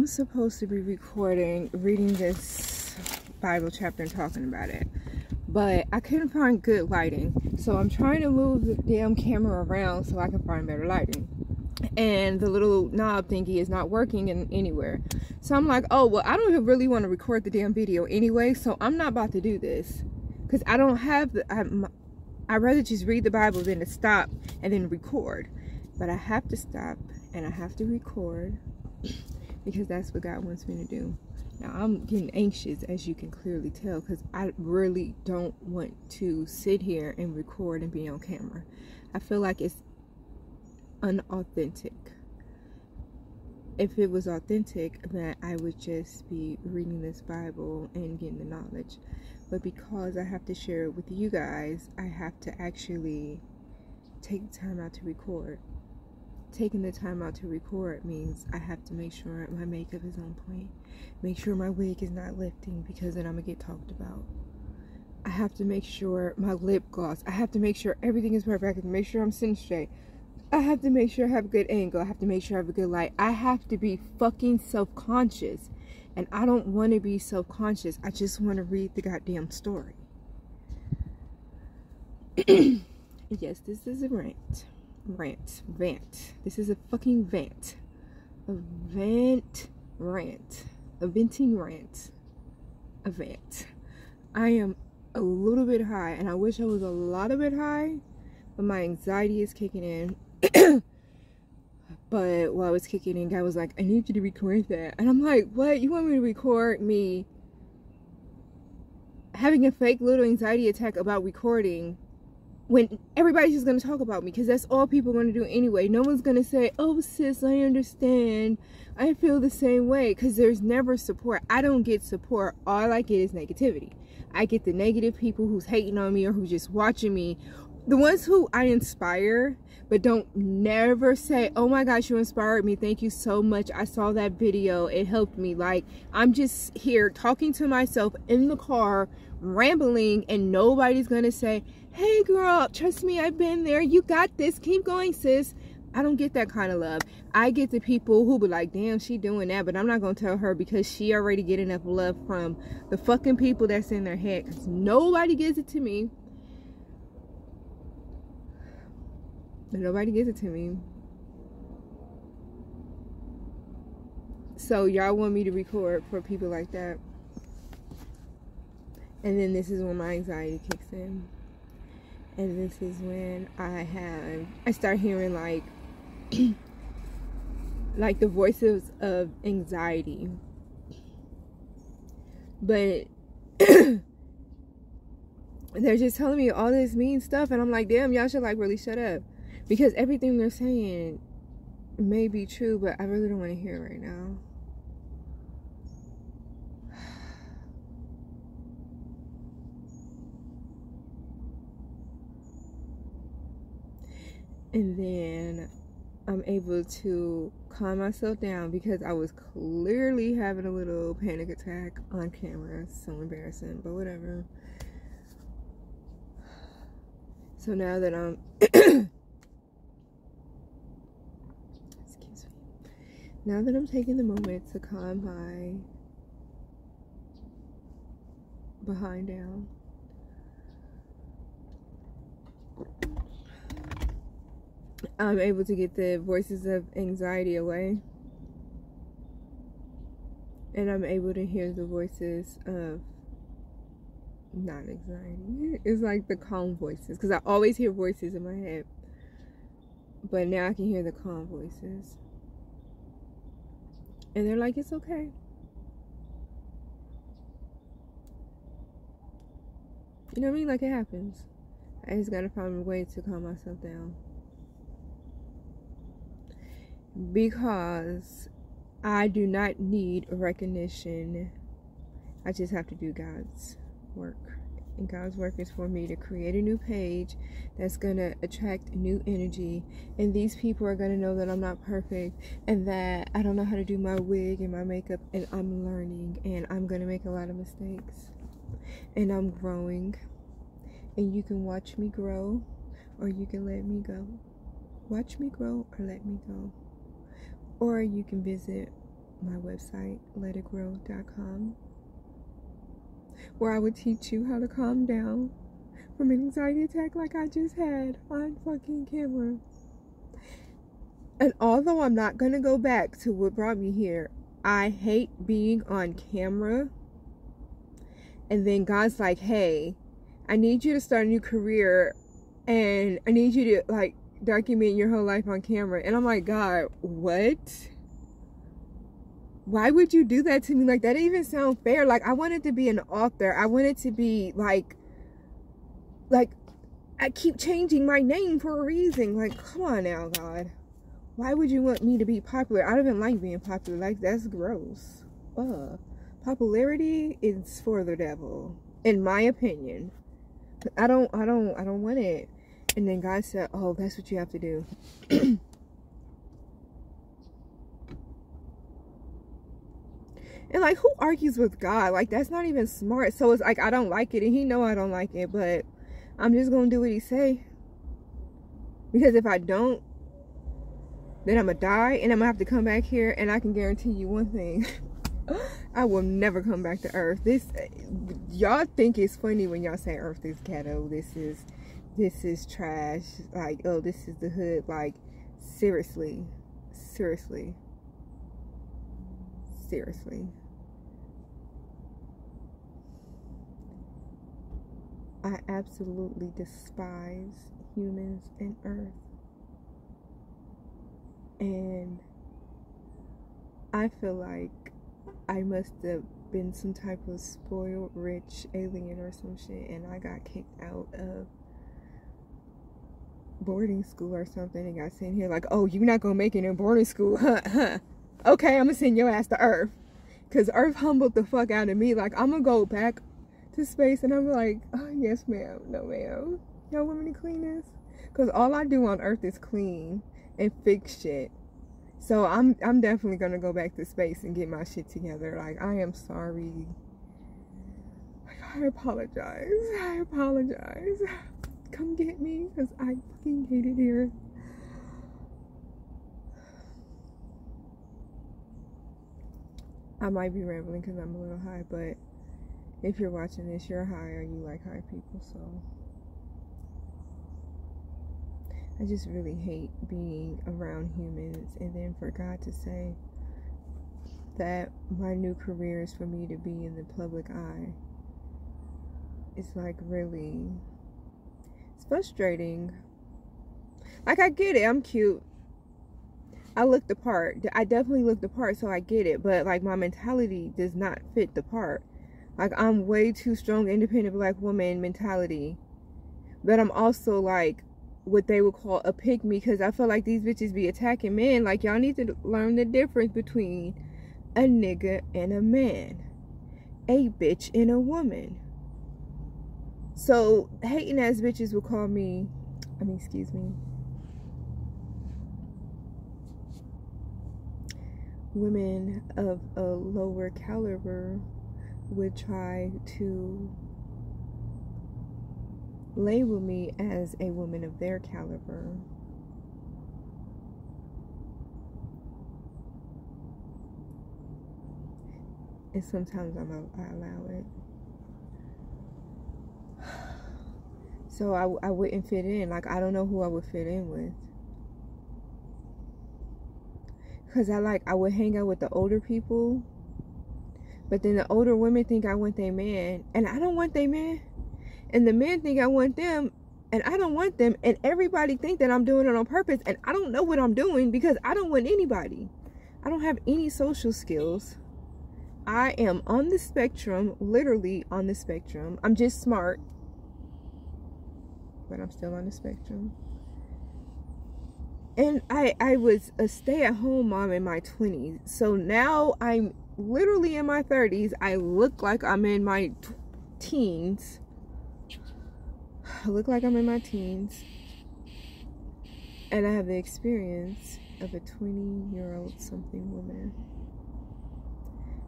I'm supposed to be recording, reading this Bible chapter and talking about it. But I couldn't find good lighting. So I'm trying to move the damn camera around so I can find better lighting. And the little knob thingy is not working in anywhere. So I'm like, oh, well, I don't even really want to record the damn video anyway. So I'm not about to do this. Because I don't have the, I'm, I'd rather just read the Bible than to stop and then record. But I have to stop and I have to record because that's what God wants me to do. Now I'm getting anxious as you can clearly tell because I really don't want to sit here and record and be on camera. I feel like it's unauthentic. If it was authentic, then I would just be reading this Bible and getting the knowledge. But because I have to share it with you guys, I have to actually take time out to record taking the time out to record means I have to make sure my makeup is on point. Make sure my wig is not lifting because then I'm gonna get talked about. I have to make sure my lip gloss. I have to make sure everything is perfect. I have to make sure I'm sitting straight. I have to make sure I have a good angle. I have to make sure I have a good light. I have to be fucking self-conscious. And I don't want to be self-conscious. I just want to read the goddamn story. yes, this is a rant rant, vent. This is a fucking vent. A vent rant. A venting rant. A vent. I am a little bit high and I wish I was a lot of bit high, but my anxiety is kicking in. but while I was kicking in, guy was like, I need you to record that. And I'm like, what? You want me to record me having a fake little anxiety attack about recording when everybody's just to talk about me because that's all people are to do anyway. No one's to say, oh, sis, I understand. I feel the same way because there's never support. I don't get support. All I get is negativity. I get the negative people who's hating on me or who's just watching me. The ones who I inspire, but don't never say, oh my gosh, you inspired me. Thank you so much. I saw that video. It helped me. Like, I'm just here talking to myself in the car, rambling, and nobody's going to say, hey girl, trust me, I've been there. You got this. Keep going, sis. I don't get that kind of love. I get the people who be like, damn, she doing that, but I'm not going to tell her because she already get enough love from the fucking people that's in their head because nobody gives it to me. Nobody gives it to me. So y'all want me to record for people like that. And then this is when my anxiety kicks in and this is when I have I start hearing like like the voices of anxiety but they're just telling me all this mean stuff and I'm like damn y'all should like really shut up because everything they're saying may be true but I really don't want to hear it right now and then I'm able to calm myself down because I was clearly having a little panic attack on camera. So embarrassing, but whatever. So now that I'm excuse me. Now that I'm taking the moment to calm my behind down I'm able to get the voices of anxiety away. And I'm able to hear the voices of not anxiety. It's like the calm voices. Because I always hear voices in my head. But now I can hear the calm voices. And they're like, it's okay. You know what I mean? Like it happens. I just gotta find a way to calm myself down because I do not need recognition. I just have to do God's work. And God's work is for me to create a new page that's going to attract new energy. And these people are going to know that I'm not perfect and that I don't know how to do my wig and my makeup. And I'm learning and I'm going to make a lot of mistakes. And I'm growing. And you can watch me grow or you can let me go. Watch me grow or let me go or you can visit my website, letitgrow.com, where I would teach you how to calm down from an anxiety attack like I just had on fucking camera. And although I'm not going to go back to what brought me here, I hate being on camera. And then God's like, hey, I need you to start a new career and I need you to like document your whole life on camera. And I'm like, God, what? Why would you do that to me? Like, that didn't even sound fair. Like, I wanted to be an author. I wanted to be like, like, I keep changing my name for a reason. Like, come on now, God. Why would you want me to be popular? I don't even like being popular. Like, that's gross. Ugh. Popularity is for the devil, in my opinion. I don't, I don't, I don't want it. And then God said, oh, that's what you have to do. and like, who argues with God? Like, that's not even smart. So it's like, I don't like it. And he know I don't like it. But I'm just going to do what he say. Because if I don't, then I'm going to die. And I'm going to have to come back here. And I can guarantee you one thing. I will never come back to Earth. This, y'all think it's funny when y'all say Earth is ghetto. This is this is trash. Like, oh, this is the hood. Like, seriously. Seriously. Seriously. I absolutely despise humans and earth. And I feel like I must have been some type of spoiled rich alien or some shit and I got kicked out of boarding school or something and got sent here like, oh, you're not gonna make it in boarding school, huh? huh. Okay, I'm gonna send your ass to Earth. Cause Earth humbled the fuck out of me. Like, I'm gonna go back space and I'm like, oh, yes, ma'am. No, ma'am. Y'all want me to clean this? Cause all I do on Earth is clean and fix shit. So I'm I'm definitely gonna go back to space and get my shit together. Like, I am sorry. I apologize. I apologize come get me because I fucking hate it here. I might be rambling because I'm a little high, but if you're watching this, you're high or you like high people, so I just really hate being around humans and then for God to say that my new career is for me to be in the public eye. It's like really it's frustrating. Like, I get it. I'm cute. I look the part. I definitely look the part, so I get it. But, like, my mentality does not fit the part. Like, I'm way too strong, independent black woman mentality. But I'm also, like, what they would call a pick me because I feel like these bitches be attacking men. Like, y'all need to learn the difference between a nigga and a man, a bitch and a woman. So hating ass bitches will call me, I mean, excuse me. Women of a lower caliber would try to label me as a woman of their caliber. And sometimes I'm, I allow it. So I, I wouldn't fit in. Like, I don't know who I would fit in with. Because I like, I would hang out with the older people. But then the older women think I want their man. And I don't want their man. And the men think I want them. And I don't want them. And everybody think that I'm doing it on purpose. And I don't know what I'm doing because I don't want anybody. I don't have any social skills. I am on the spectrum, literally on the spectrum. I'm just smart but I'm still on the spectrum. And I, I was a stay-at-home mom in my 20s. So now I'm literally in my 30s. I look like I'm in my teens. I look like I'm in my teens. And I have the experience of a 20 year old something woman.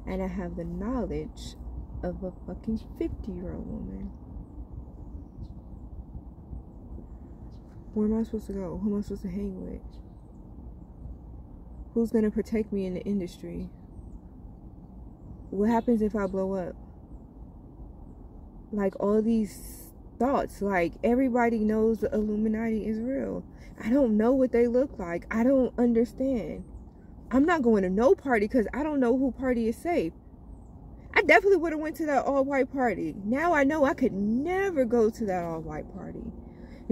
And I have the knowledge of a fucking 50 year old woman. Where am I supposed to go? Who am I supposed to hang with? Who's gonna protect me in the industry? What happens if I blow up? Like all these thoughts, like everybody knows the Illuminati is real. I don't know what they look like. I don't understand. I'm not going to no party because I don't know who party is safe. I definitely would have went to that all white party. Now I know I could never go to that all white party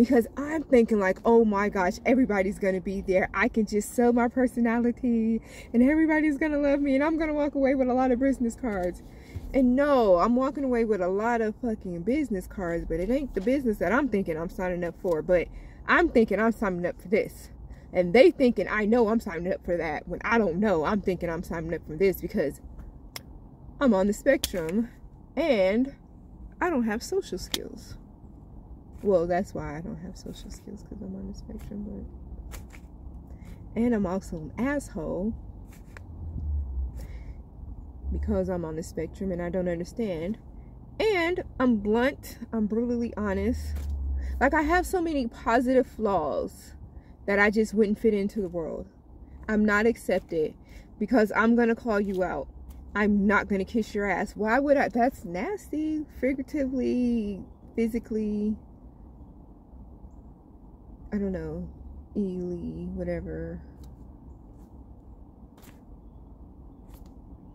because I'm thinking like, oh my gosh, everybody's gonna be there. I can just sell my personality and everybody's gonna love me and I'm gonna walk away with a lot of business cards. And no, I'm walking away with a lot of fucking business cards, but it ain't the business that I'm thinking I'm signing up for. But I'm thinking I'm signing up for this. And they thinking I know I'm signing up for that when I don't know. I'm thinking I'm signing up for this because I'm on the spectrum and I don't have social skills. Well, that's why I don't have social skills because I'm on the spectrum, but and I'm also an asshole because I'm on the spectrum and I don't understand. And I'm blunt, I'm brutally honest. Like I have so many positive flaws that I just wouldn't fit into the world. I'm not accepted because I'm going to call you out. I'm not going to kiss your ass. Why would I? That's nasty, figuratively, physically. I don't know, Ely, whatever.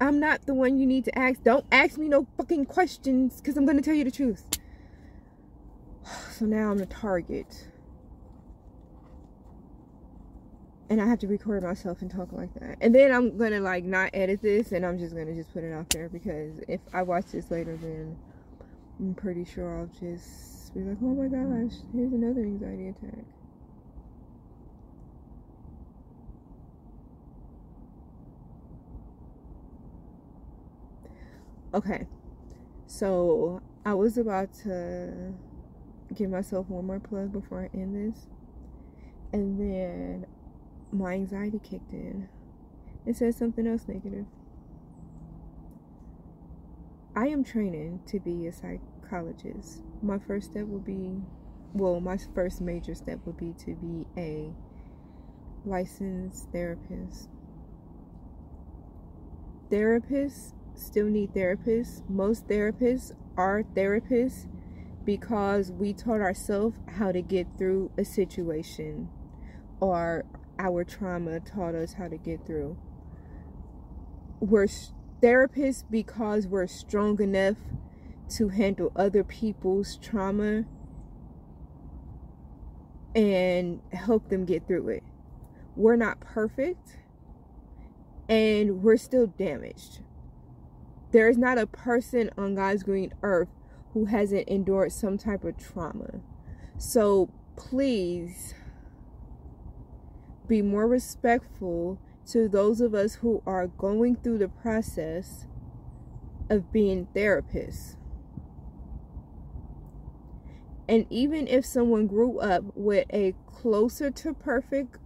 I'm not the one you need to ask. Don't ask me no fucking questions because I'm going to tell you the truth. So now I'm the target. And I have to record myself and talk like that. And then I'm going to like not edit this and I'm just going to just put it out there because if I watch this later then I'm pretty sure I'll just be like, oh my gosh, here's another anxiety attack. Okay, so I was about to give myself one more plug before I end this, and then my anxiety kicked in. It said something else negative. I am training to be a psychologist. My first step will be, well, my first major step would be to be a licensed therapist. Therapists still need therapists. Most therapists are therapists because we taught ourselves how to get through a situation or our trauma taught us how to get through. We're therapists because we're strong enough to handle other people's trauma and help them get through it. We're not perfect and we're still damaged. There is not a person on God's green earth who hasn't endured some type of trauma. So please be more respectful to those of us who are going through the process of being therapists. And even if someone grew up with a closer to perfect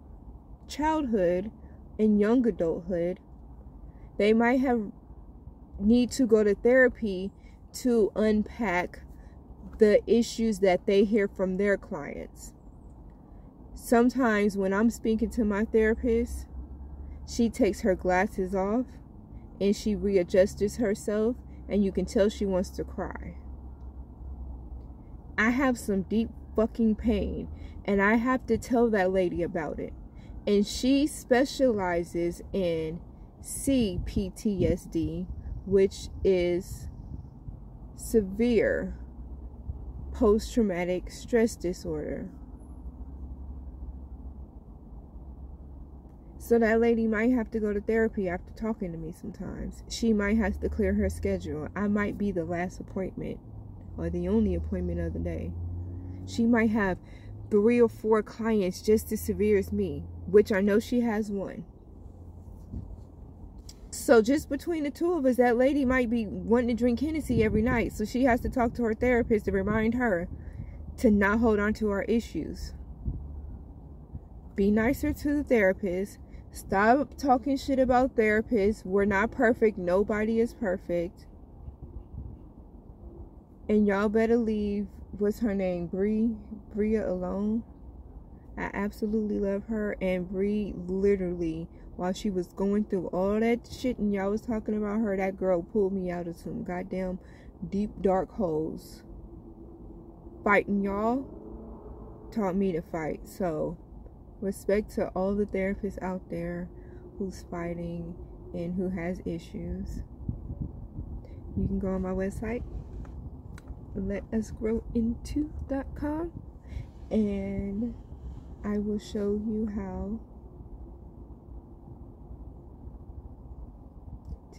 childhood and young adulthood, they might have need to go to therapy to unpack the issues that they hear from their clients. Sometimes when I'm speaking to my therapist, she takes her glasses off and she readjusts herself, and you can tell she wants to cry. I have some deep fucking pain, and I have to tell that lady about it. And she specializes in CPTSD, which is severe post traumatic stress disorder. So that lady might have to go to therapy after talking to me sometimes. She might have to clear her schedule. I might be the last appointment or the only appointment of the day. She might have three or four clients just as severe as me, which I know she has one. So just between the two of us, that lady might be wanting to drink Hennessy every night. So she has to talk to her therapist to remind her to not hold on to our issues. Be nicer to the therapist. Stop talking shit about therapists. We're not perfect. Nobody is perfect. And y'all better leave what's her name? Brie Bria alone. I absolutely love her and Brie literally while she was going through all that shit and y'all was talking about her, that girl pulled me out of some goddamn deep dark holes. Fighting y'all taught me to fight. So respect to all the therapists out there who's fighting and who has issues. You can go on my website, letusgrowinto.com, and I will show you how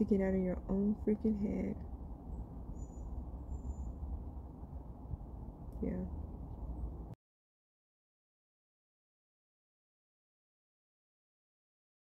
to get out of your own freaking head. Yeah.